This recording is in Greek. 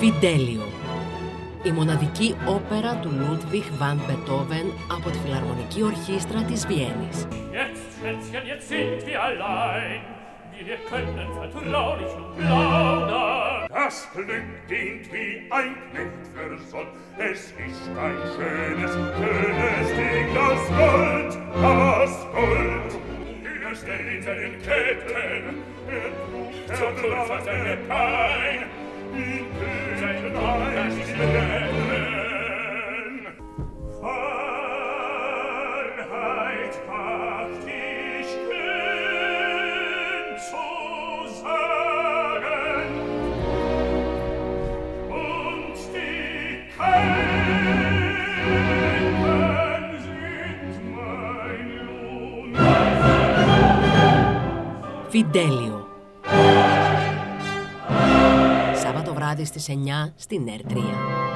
Φιντέλιο. Η μοναδική όπερα του Λούντβιχ Βαν Μπετόβεν από τη Φιλαρμονική Ορχήστρα της Βιέννης. Jetzt, Schätzchen, jetzt sind wir allein. Wir können vertraulich und plaudern. Das Glück dient wie ein Knecht für Sold. Es ist ein schönes, schönes Ding, das Gold, das Gold. Er steht in Ketten, er trug, er trug seine Pein. Φιντέλιο. Σάββατο βράδυ στις 9 στην ΕΡΤΡΙΑ.